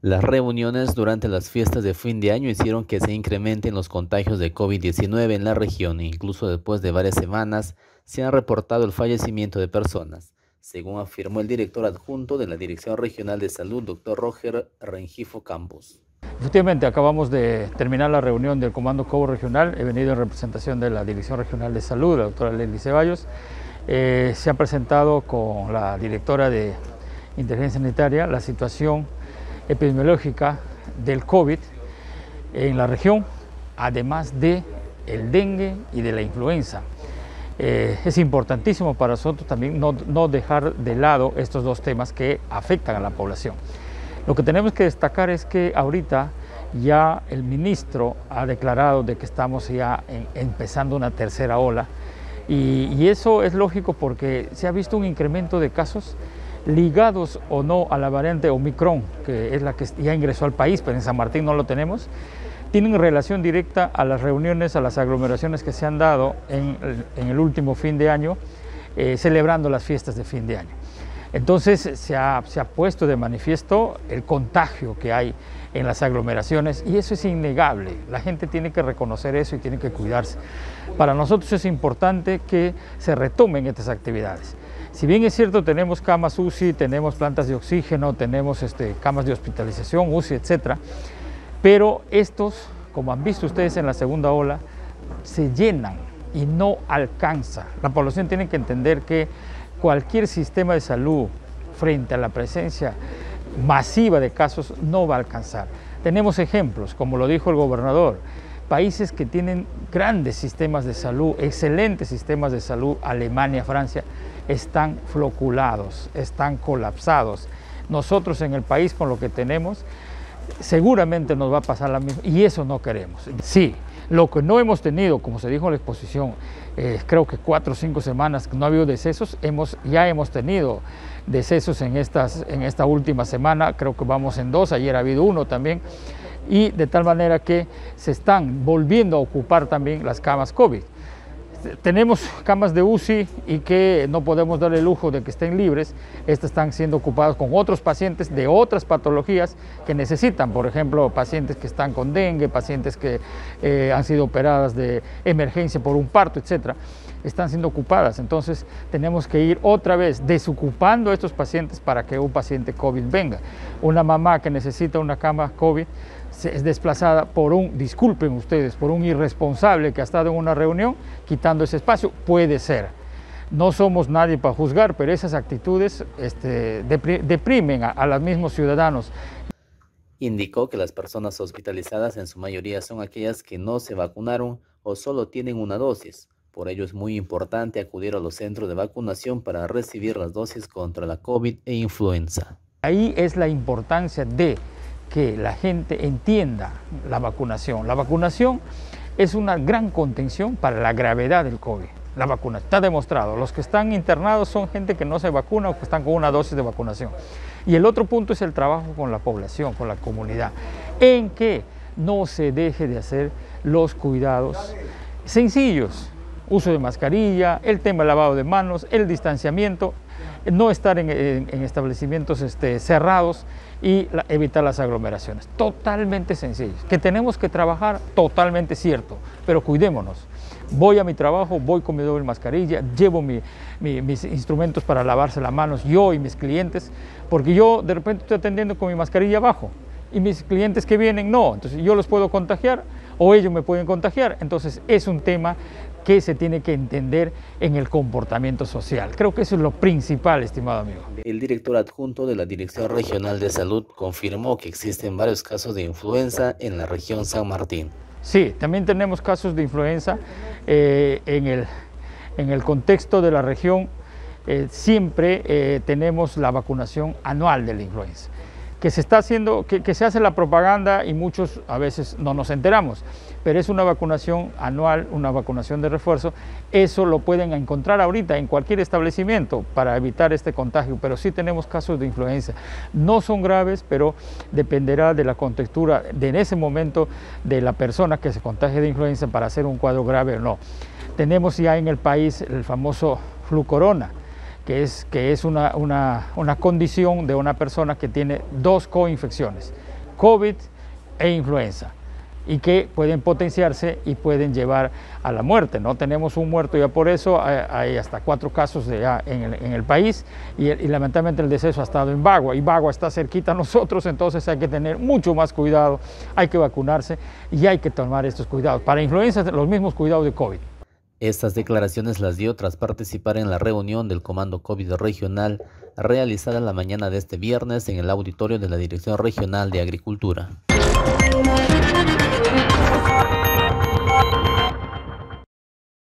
Las reuniones durante las fiestas de fin de año hicieron que se incrementen los contagios de COVID-19 en la región e incluso después de varias semanas se ha reportado el fallecimiento de personas, según afirmó el director adjunto de la Dirección Regional de Salud, doctor Roger Rengifo Campos. Efectivamente, acabamos de terminar la reunión del Comando COVID Regional. He venido en representación de la Dirección Regional de Salud, la doctora Leslie Ceballos. Eh, se ha presentado con la directora de Inteligencia Sanitaria la situación epidemiológica del COVID en la región, además de el dengue y de la influenza. Eh, es importantísimo para nosotros también no, no, dejar de lado estos dos temas que afectan a la población. Lo que tenemos que destacar es que ahorita ya el ministro ha declarado de que estamos ya empezando una tercera ola y eso es lógico porque se ha visto un incremento de casos ligados o no a la variante Omicron, que es la que ya ingresó al país, pero en San Martín no lo tenemos, tienen relación directa a las reuniones, a las aglomeraciones que se han dado en, el último fin de año, eh, celebrando las fiestas de fin de año. Entonces se ha, puesto de manifiesto el contagio que hay en las aglomeraciones y eso es innegable. La gente tiene que reconocer eso y tiene que cuidarse. Para nosotros es importante que se retomen estas actividades. Si bien es cierto, tenemos camas UCI, tenemos plantas de oxígeno, tenemos este, camas de hospitalización, UCI, etcétera, pero estos, como han visto ustedes en la segunda ola, se llenan y no alcanza. La población tiene que entender que cualquier sistema de salud frente a la presencia masiva de casos no va a alcanzar. Tenemos ejemplos, como lo dijo el gobernador, países que tienen grandes sistemas de salud, excelentes sistemas de salud, Alemania, Francia, están floculados, están colapsados. Nosotros en el país con lo que tenemos, seguramente nos va a pasar la misma y eso no queremos. Sí, lo que no hemos tenido, como se dijo en la exposición, eh, creo que cuatro o cinco semanas no ha habido decesos, hemos, ya hemos tenido decesos en, estas, en esta última semana, creo que vamos en dos, ayer ha habido uno también, y de tal manera que se están volviendo a ocupar también las camas COVID tenemos camas de UCI y que no podemos dar el lujo de que estén libres, estas están siendo ocupadas con otros pacientes de otras patologías que necesitan, por ejemplo, pacientes que están con dengue, pacientes que eh, han sido operadas de emergencia por un parto, etcétera, están siendo ocupadas. Entonces tenemos que ir otra vez desocupando a estos pacientes para que un paciente COVID venga. Una mamá que necesita una cama COVID es desplazada por un, disculpen ustedes, por un irresponsable que ha estado en una reunión quitando ese espacio, puede ser. No somos nadie para juzgar, pero esas actitudes este, deprimen a, a los mismos ciudadanos. Indicó que las personas hospitalizadas en su mayoría son aquellas que no se vacunaron o solo tienen una dosis. Por ello es muy importante acudir a los centros de vacunación para recibir las dosis contra la COVID e influenza. Ahí es la importancia de que la gente entienda la vacunación. La vacunación es una gran contención para la gravedad del COVID. La vacuna está demostrado. Los que están internados son gente que no se vacuna o que están con una dosis de vacunación. Y el otro punto es el trabajo con la población, con la comunidad, en que no se deje de hacer los cuidados sencillos. Uso de mascarilla, el tema del lavado de manos, el distanciamiento, no estar en, en, en establecimientos este, cerrados y evitar las aglomeraciones. Totalmente sencillo. Que tenemos que trabajar, totalmente cierto, pero cuidémonos. Voy a mi trabajo, voy con mi doble mascarilla, llevo mi, mis instrumentos para lavarse las manos, yo y mis clientes, porque yo de repente estoy atendiendo con mi mascarilla abajo y mis clientes que vienen no, entonces yo los puedo contagiar o ellos me pueden contagiar, entonces es un tema que se tiene que entender en el comportamiento social. Creo que eso es lo principal, estimado amigo. El director adjunto de la Dirección Regional de Salud confirmó que existen varios casos de influenza en la región San Martín. Sí, también tenemos casos de influenza eh, en, el, en el contexto de la región. Eh, siempre eh, tenemos la vacunación anual de la influenza que se está haciendo, que, que, se hace la propaganda y muchos a veces no nos enteramos, pero es una vacunación anual, una vacunación de refuerzo, eso lo pueden encontrar ahorita en cualquier establecimiento para evitar este contagio, pero sí tenemos casos de influenza. No son graves, pero dependerá de la contextura de en ese momento de la persona que se contagie de influenza para hacer un cuadro grave o no. Tenemos ya en el país el famoso flu corona, que es, que es una, una condición de una persona que tiene dos coinfecciones, COVID e influenza y que pueden potenciarse y pueden llevar a la muerte. No tenemos un muerto ya por eso, hay hasta cuatro casos ya en, el, país y, lamentablemente el deceso ha estado en Bagua y Bagua está cerquita a nosotros, entonces hay que tener mucho más cuidado, hay que vacunarse y hay que tomar estos cuidados. Para influenza los mismos cuidados de COVID. Estas declaraciones las dio tras participar en la reunión del Comando COVID regional realizada la mañana de este viernes en el auditorio de la Dirección Regional de Agricultura.